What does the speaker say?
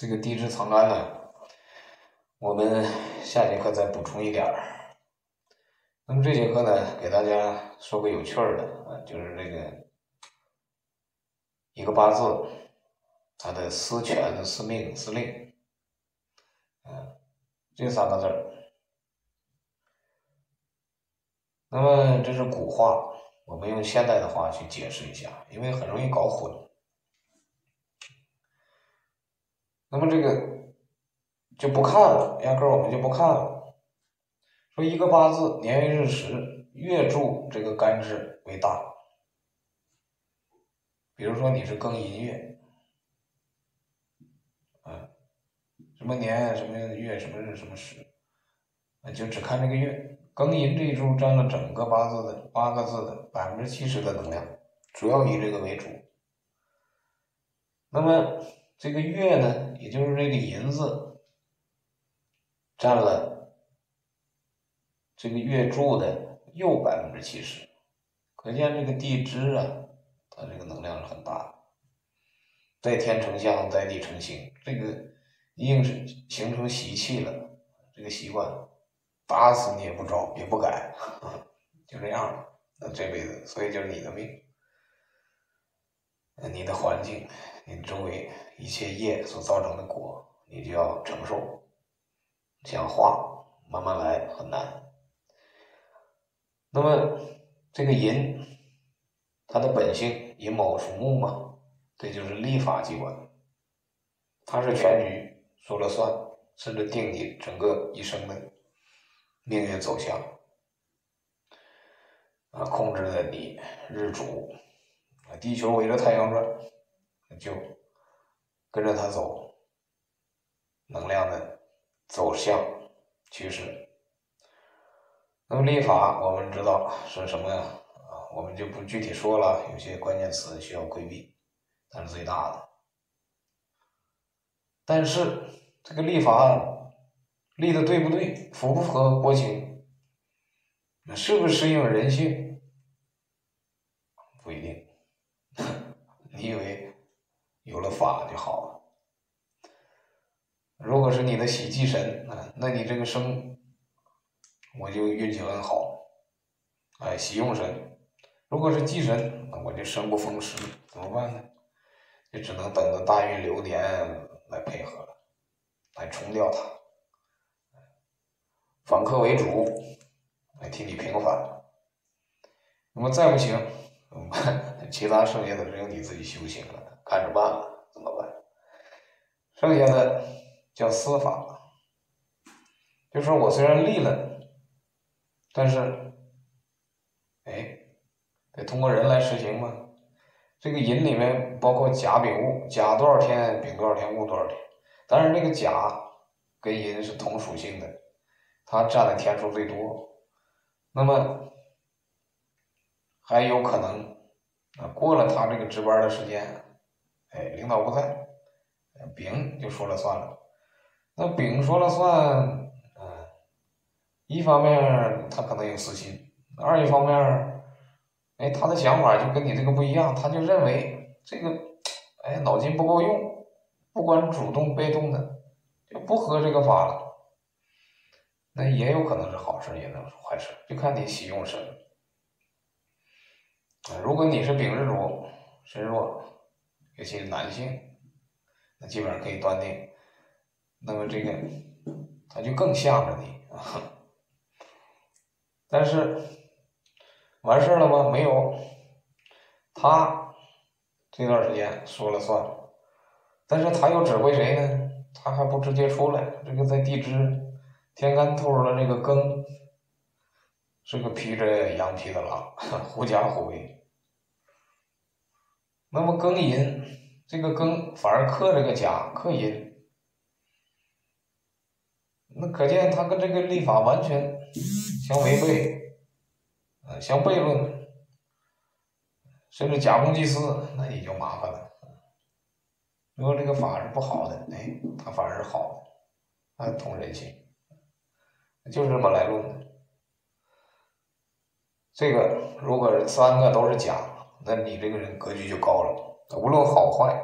这个地支藏干呢，我们下节课再补充一点儿。那么这节课呢，给大家说个有趣儿的啊，就是这个一个八字，它的司权、司命、司令，嗯，这三个字儿。那么这是古话，我们用现代的话去解释一下，因为很容易搞混。那么这个就不看了，压根儿我们就不看了。说一个八字年月日时月柱这个干支为大，比如说你是庚寅月，啊，什么年什么月什么日什么时，那就只看这个月。庚寅这一柱占了整个八字的八个字的百分之七十的能量，主要以这个为主。那么。这个月呢，也就是这个银字，占了这个月柱的又百分之七十，可见这个地支啊，它这个能量是很大的。在天成象，在地成形，这个硬是形成习气了，这个习惯打死你也不招，也不改，就这样了。那这辈子，所以就是你的命，你的环境。你周围一切业所造成的果，你就要承受。想化，慢慢来，很难。那么这个寅，它的本性寅卯属木嘛，这就是立法机关，它是全局说了算，甚至定你整个一生的命运走向，啊，控制着你日主，地球围着太阳转。就跟着他走，能量的走向趋势。那么立法我们知道是什么呀？啊，我们就不具体说了，有些关键词需要规避，但是最大的。但是这个立法立的对不对，符不符合国情，那适不适应人性，不一定。你以为？有了法就好了。如果是你的喜忌神啊，那你这个生我就运气很好。哎，喜用神，如果是忌神，那我就生不逢时，怎么办呢？就只能等着大运流年来配合了，来冲掉它，反客为主，来替你平反。那么再不行，怎么办？其他剩下的只有你自己修行了。看着办了，怎么办？剩下的叫司法，就说我虽然立了，但是，哎，得通过人来实行嘛。这个寅里面包括甲丙戊，甲多少天，丙多少天，戊多少天。当然，这个甲跟寅是同属性的，它占的天数最多。那么还有可能啊，过了他这个值班的时间。哎，领导不在，丙就说了算了。那丙说了算，嗯，一方面他可能有私心，二一方面，哎，他的想法就跟你这个不一样，他就认为这个，哎，脑筋不够用，不管主动被动的，就不合这个法了。那也有可能是好事，也能是坏事，就看你喜用什么。如果你是丙日主，身弱。尤其是男性，那基本上可以断定，那么这个他就更向着你啊。但是完事了吗？没有，他这段时间说了算，但是他又指挥谁呢？他还不直接出来。这个在地支天干透出了这个庚，是个披着羊皮的狼，狐假虎威。那么庚寅，这个庚反而克这个甲，克寅，那可见他跟这个历法完全相违背，呃，相悖论，甚至假公济私，那也就麻烦了。如果这个法是不好的，哎，他反而是好的，它通人性，就是这么来论的。这个如果三个都是假。那你这个人格局就高了，无论好坏。